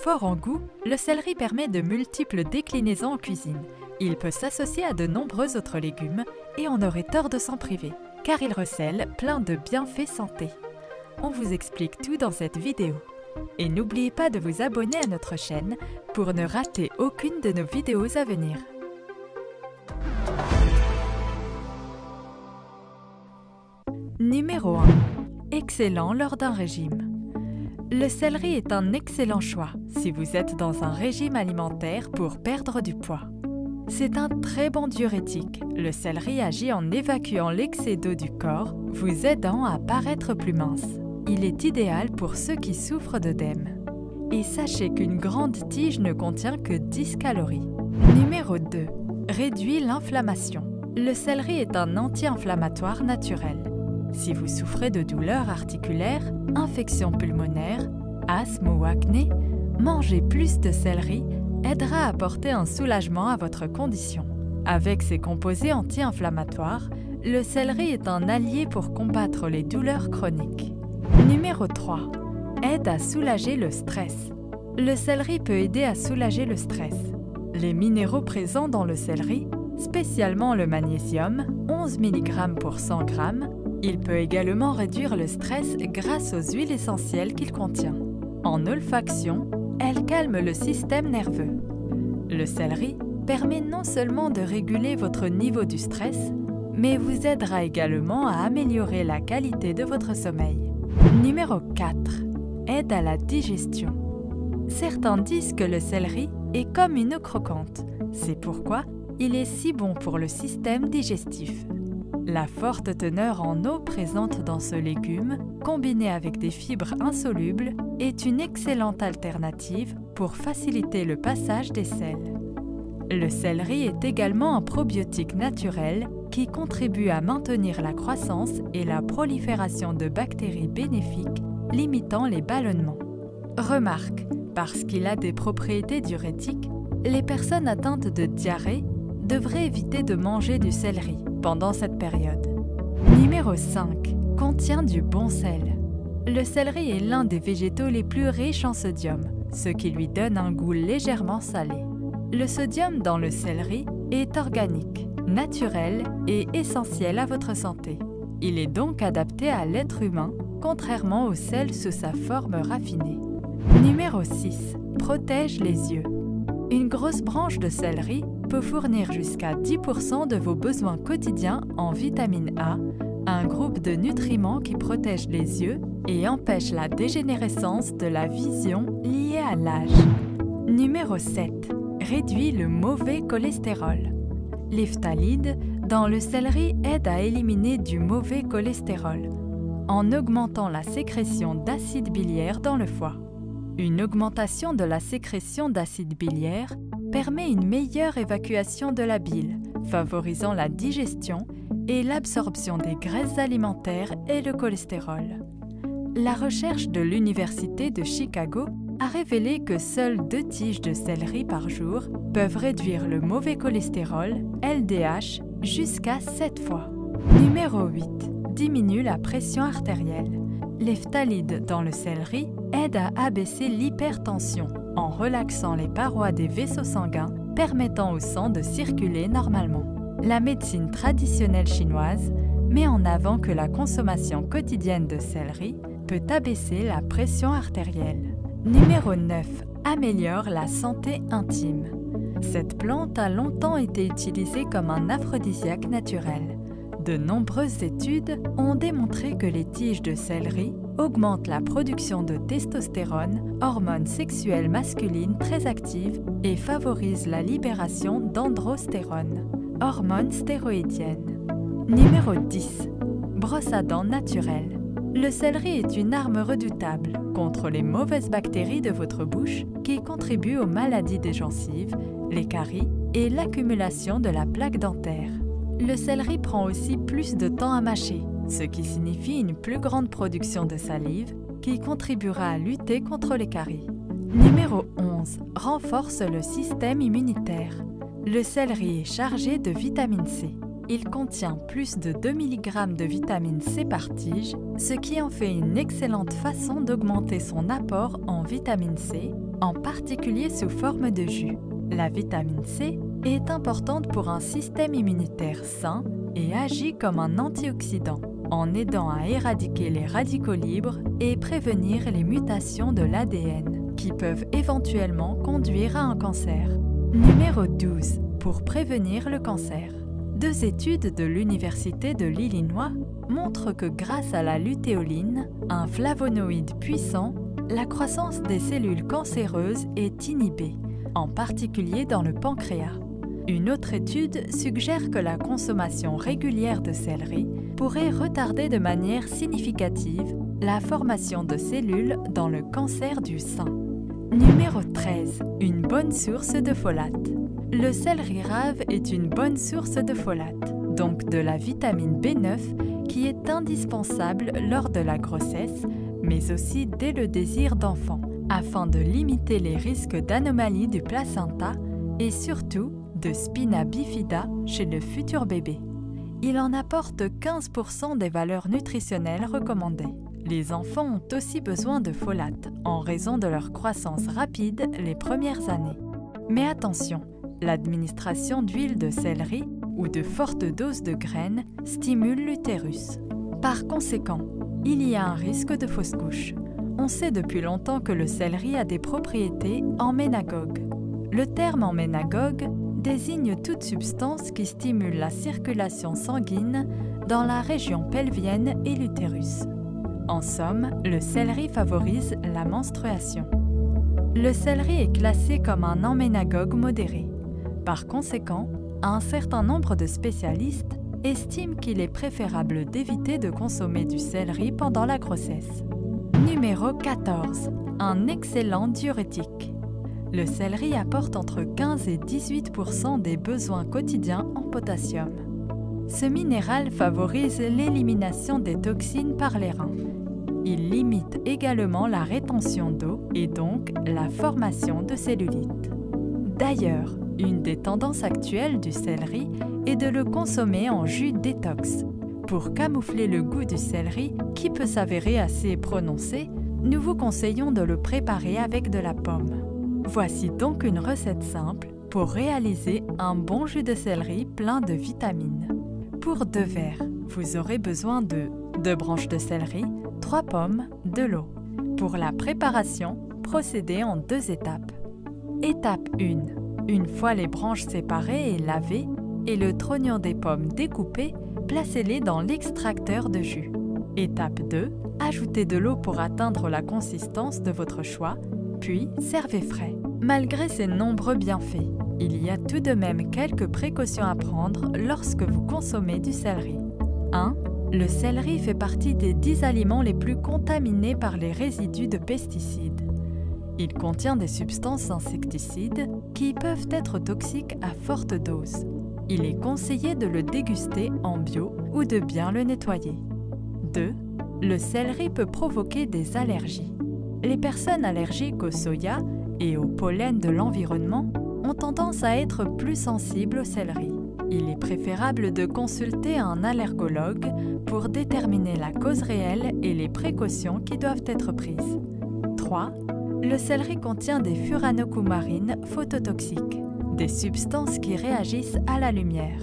Fort en goût, le céleri permet de multiples déclinaisons en cuisine. Il peut s'associer à de nombreux autres légumes et on aurait tort de s'en priver, car il recèle plein de bienfaits santé. On vous explique tout dans cette vidéo. Et n'oubliez pas de vous abonner à notre chaîne pour ne rater aucune de nos vidéos à venir. Numéro 1. Excellent lors d'un régime. Le céleri est un excellent choix si vous êtes dans un régime alimentaire pour perdre du poids. C'est un très bon diurétique. Le céleri agit en évacuant l'excès d'eau du corps, vous aidant à paraître plus mince. Il est idéal pour ceux qui souffrent d'œdème. Et sachez qu'une grande tige ne contient que 10 calories. Numéro 2. Réduit l'inflammation. Le céleri est un anti-inflammatoire naturel. Si vous souffrez de douleurs articulaires, infections pulmonaires, asthme ou acné, manger plus de céleri aidera à apporter un soulagement à votre condition. Avec ses composés anti-inflammatoires, le céleri est un allié pour combattre les douleurs chroniques. Numéro 3. Aide à soulager le stress. Le céleri peut aider à soulager le stress. Les minéraux présents dans le céleri, spécialement le magnésium, 11 mg pour 100 g, il peut également réduire le stress grâce aux huiles essentielles qu'il contient. En olfaction, elle calme le système nerveux. Le céleri permet non seulement de réguler votre niveau du stress, mais vous aidera également à améliorer la qualité de votre sommeil. Numéro 4. Aide à la digestion. Certains disent que le céleri est comme une croquante. C'est pourquoi il est si bon pour le système digestif. La forte teneur en eau présente dans ce légume, combinée avec des fibres insolubles, est une excellente alternative pour faciliter le passage des sels. Le céleri est également un probiotique naturel qui contribue à maintenir la croissance et la prolifération de bactéries bénéfiques, limitant les ballonnements. Remarque, parce qu'il a des propriétés diurétiques, les personnes atteintes de diarrhée devraient éviter de manger du céleri pendant cette période. Numéro 5. Contient du bon sel. Le céleri est l'un des végétaux les plus riches en sodium, ce qui lui donne un goût légèrement salé. Le sodium dans le céleri est organique, naturel et essentiel à votre santé. Il est donc adapté à l'être humain, contrairement au sel sous sa forme raffinée. Numéro 6. Protège les yeux. Une grosse branche de céleri peut fournir jusqu'à 10% de vos besoins quotidiens en vitamine A, un groupe de nutriments qui protège les yeux et empêche la dégénérescence de la vision liée à l'âge. Numéro 7. Réduit le mauvais cholestérol. L'iphthalide dans le céleri aide à éliminer du mauvais cholestérol en augmentant la sécrétion d'acide biliaire dans le foie. Une augmentation de la sécrétion d'acide biliaire permet une meilleure évacuation de la bile, favorisant la digestion et l'absorption des graisses alimentaires et le cholestérol. La recherche de l'Université de Chicago a révélé que seules deux tiges de céleri par jour peuvent réduire le mauvais cholestérol, LDH, jusqu'à 7 fois. Numéro 8. Diminue la pression artérielle. Les dans le céleri aident à abaisser l'hypertension en relaxant les parois des vaisseaux sanguins permettant au sang de circuler normalement. La médecine traditionnelle chinoise met en avant que la consommation quotidienne de céleri peut abaisser la pression artérielle. Numéro 9. Améliore la santé intime. Cette plante a longtemps été utilisée comme un aphrodisiaque naturel. De nombreuses études ont démontré que les tiges de céleri augmentent la production de testostérone, hormone sexuelle masculine très active, et favorisent la libération d'androstérone, hormone stéroïdienne. Numéro 10. Brosse à dents naturelle. Le céleri est une arme redoutable contre les mauvaises bactéries de votre bouche qui contribuent aux maladies des gencives, les caries et l'accumulation de la plaque dentaire. Le céleri prend aussi plus de temps à mâcher, ce qui signifie une plus grande production de salive qui contribuera à lutter contre les caries. Numéro 11. Renforce le système immunitaire. Le céleri est chargé de vitamine C. Il contient plus de 2 mg de vitamine C par tige, ce qui en fait une excellente façon d'augmenter son apport en vitamine C en particulier sous forme de jus. La vitamine C est importante pour un système immunitaire sain et agit comme un antioxydant en aidant à éradiquer les radicaux libres et prévenir les mutations de l'ADN qui peuvent éventuellement conduire à un cancer. Numéro 12. Pour prévenir le cancer. Deux études de l'Université de l'Illinois montrent que grâce à la lutéoline, un flavonoïde puissant, la croissance des cellules cancéreuses est inhibée, en particulier dans le pancréas. Une autre étude suggère que la consommation régulière de céleri pourrait retarder de manière significative la formation de cellules dans le cancer du sein. Numéro 13. Une bonne source de folate. Le céleri rave est une bonne source de folate, donc de la vitamine B9 qui est indispensable lors de la grossesse, mais aussi dès le désir d'enfant, afin de limiter les risques d'anomalies du placenta et surtout de spina bifida chez le futur bébé. Il en apporte 15% des valeurs nutritionnelles recommandées. Les enfants ont aussi besoin de folate en raison de leur croissance rapide les premières années. Mais attention, l'administration d'huile de céleri ou de fortes doses de graines stimule l'utérus. Par conséquent, il y a un risque de fausse couche. On sait depuis longtemps que le céleri a des propriétés emménagogues. Le terme emménagogue désigne toute substance qui stimule la circulation sanguine dans la région pelvienne et l'utérus. En somme, le céleri favorise la menstruation. Le céleri est classé comme un emménagogue modéré. Par conséquent, un certain nombre de spécialistes estiment qu'il est préférable d'éviter de consommer du céleri pendant la grossesse. Numéro 14. Un excellent diurétique. Le céleri apporte entre 15 et 18% des besoins quotidiens en potassium. Ce minéral favorise l'élimination des toxines par les reins. Il limite également la rétention d'eau et donc la formation de cellulite. D'ailleurs, une des tendances actuelles du céleri est de le consommer en jus détox. Pour camoufler le goût du céleri, qui peut s'avérer assez prononcé, nous vous conseillons de le préparer avec de la pomme. Voici donc une recette simple pour réaliser un bon jus de céleri plein de vitamines. Pour deux verres, vous aurez besoin de deux branches de céleri, trois pommes, de l'eau. Pour la préparation, procédez en deux étapes. Étape 1. Une fois les branches séparées et lavées et le trognon des pommes découpé, placez-les dans l'extracteur de jus. Étape 2. Ajoutez de l'eau pour atteindre la consistance de votre choix puis servez frais. Malgré ces nombreux bienfaits, il y a tout de même quelques précautions à prendre lorsque vous consommez du céleri. 1. Le céleri fait partie des 10 aliments les plus contaminés par les résidus de pesticides. Il contient des substances insecticides qui peuvent être toxiques à forte dose. Il est conseillé de le déguster en bio ou de bien le nettoyer. 2. Le céleri peut provoquer des allergies. Les personnes allergiques au soya et au pollen de l'environnement ont tendance à être plus sensibles au céleri. Il est préférable de consulter un allergologue pour déterminer la cause réelle et les précautions qui doivent être prises. 3. Le céleri contient des furanocoumarines phototoxiques, des substances qui réagissent à la lumière.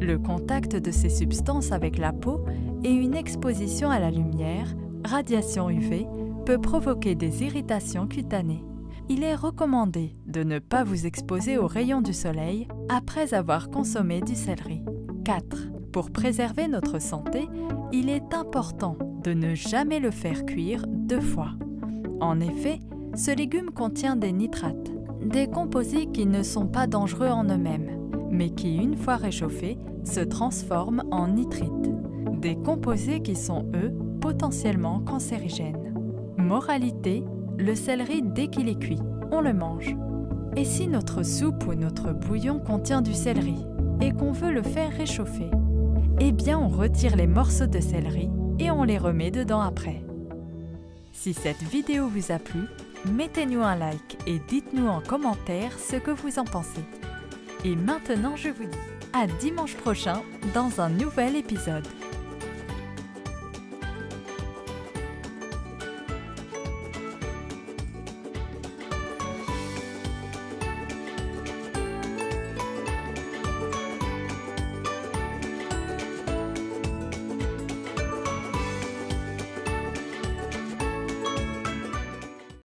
Le contact de ces substances avec la peau et une exposition à la lumière, radiation UV, provoquer des irritations cutanées. Il est recommandé de ne pas vous exposer aux rayons du soleil après avoir consommé du céleri. 4. Pour préserver notre santé, il est important de ne jamais le faire cuire deux fois. En effet, ce légume contient des nitrates, des composés qui ne sont pas dangereux en eux-mêmes, mais qui, une fois réchauffés, se transforment en nitrites, des composés qui sont, eux, potentiellement cancérigènes. Moralité, le céleri dès qu'il est cuit, on le mange. Et si notre soupe ou notre bouillon contient du céleri et qu'on veut le faire réchauffer Eh bien on retire les morceaux de céleri et on les remet dedans après. Si cette vidéo vous a plu, mettez-nous un like et dites-nous en commentaire ce que vous en pensez. Et maintenant je vous dis à dimanche prochain dans un nouvel épisode.